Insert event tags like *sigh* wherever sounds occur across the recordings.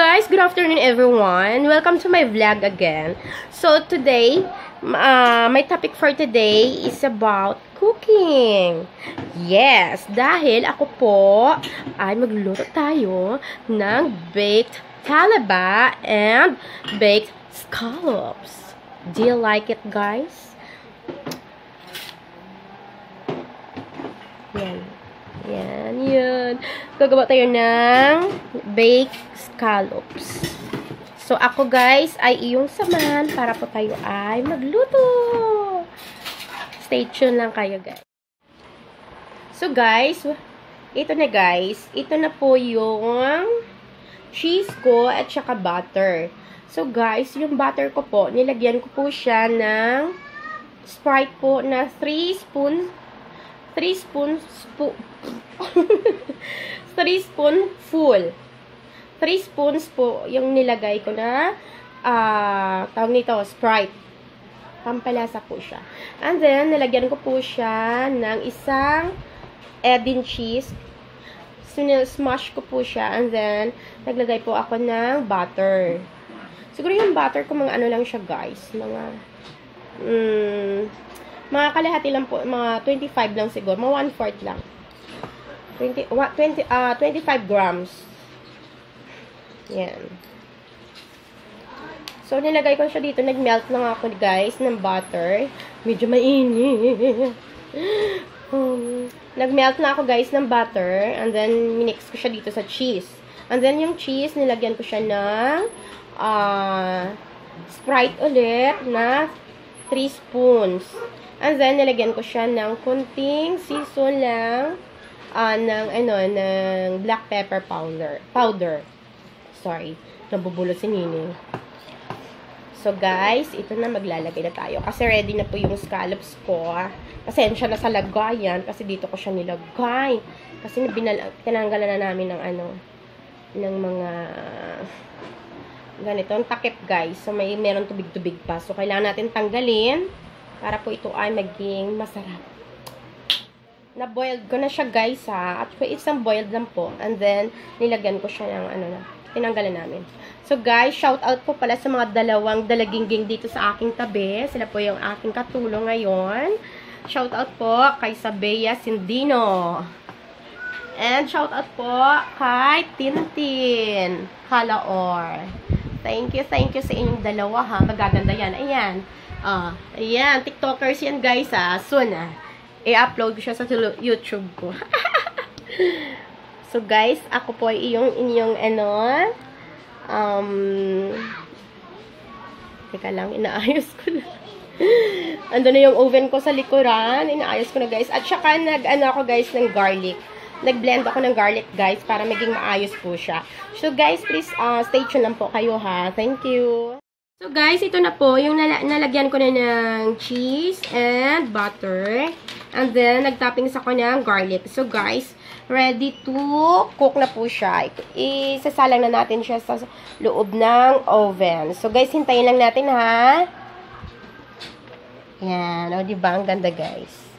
good afternoon everyone. Welcome to my vlog again. So today, uh, my topic for today is about cooking. Yes, dahil ako po ay magluluto tayo ng baked talaba and baked scallops. Do you like it guys? Yan. Yan, yan. Gagawa tayo ng baked scallops. So, ako guys, ay iyong saman para po tayo ay magluto. Stay tuned lang kayo guys. So, guys, ito na guys. Ito na po yung cheese ko at saka butter. So, guys, yung butter ko po, nilagyan ko po siya ng Sprite po na 3 spoons 3 spoons po 3 spoon full. 3 spoons po yung nilagay ko na uh, tawag nito Sprite. Pampalasa po siya. And then nilagyan ko po siya ng isang Edin cheese. Smash ko po siya and then naglagay po ako ng butter. Siguro yung butter ko mga ano lang siya guys. Mga mm, mga kalahati lang po, mga 25 lang siguro, mga 1-4 lang. 20, 20, uh, 25 grams. Yan. So, nilagay ko siya dito. Nag-melt lang ako, guys, ng butter. Medyo mainit. *gasps* um, Nag-melt na ako, guys, ng butter. And then, minix ko siya dito sa cheese. And then, yung cheese, nilagyan ko siya ng uh, Sprite ulit na 3 spoons. And then, nilagyan ko siya ng kunting season lang uh, ng, ano, ng black pepper powder. Powder. Sorry. Nabubulo si Nini. So, guys, ito na maglalagay na tayo. Kasi ready na po yung scallops ko. Pasensya na sa lagayan kasi dito ko siya nilagay. Kasi tinanggalan na namin ng ano, ng mga ganito, ang takip guys. So, may meron tubig-tubig pa. So, kailangan natin tanggalin para po ito ay maging masarap. Na-boiled ko na siya guys ha. Po isang boiled lang po. And then, nilagyan ko siya ng ano na, tinanggalan namin. So guys, shout out po pala sa mga dalawang dalagingging dito sa aking tabi. Sila po yung aking katulong ngayon. Shout out po kay Sabea Sindino. And shout out po kay Tintin Kalaor. Thank you, thank you sa inyong dalawa ha. Magaganda yan. Ayan. Uh, ayan, TikTokers yan guys ha. Soon ah. I-upload siya sa YouTube ko. *laughs* so guys, ako po ay iyong inyong ano, um, teka lang, inaayos ko na. *laughs* Ando na yung oven ko sa likuran. Inaayos ko na guys. At saka nag, ano ako guys, ng garlic nag-blend ako ng garlic, guys, para maging maayos po siya. So, guys, please uh, stay tuned lang po kayo, ha. Thank you. So, guys, ito na po, yung nal nalagyan ko na ng cheese and butter. And then, nag-toppings ako ng garlic. So, guys, ready to cook na po siya. Isasalang na natin siya sa loob ng oven. So, guys, hintayin lang natin, ha. Yan. O, diba? Ang ganda, guys.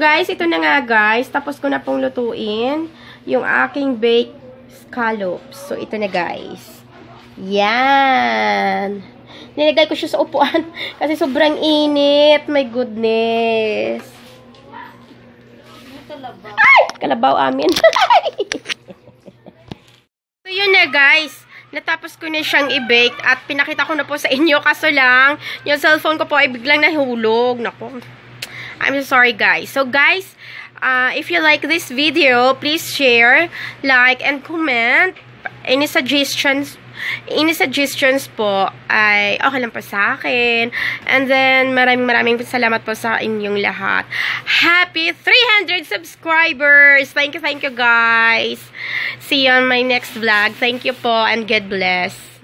Guys, ito na nga guys. Tapos ko na pong lutuin yung aking baked scallops. So ito na guys. Yan. Nilagay ko siya sa upuan *laughs* kasi sobrang init. My goodness. Ay! Kalabaw amin. *laughs* so yun na guys. Natapos ko na siyang i-bake at pinakita ko na po sa inyo. Kaso lang, yung cellphone ko po ay biglang nahulog. Nako. I'm sorry guys. So guys, uh, if you like this video, please share, like, and comment. Any suggestions any suggestions po ay okay lang po sa akin. And then, maraming maraming salamat po sa inyong lahat. Happy 300 subscribers! Thank you, thank you guys. See you on my next vlog. Thank you po and God bless.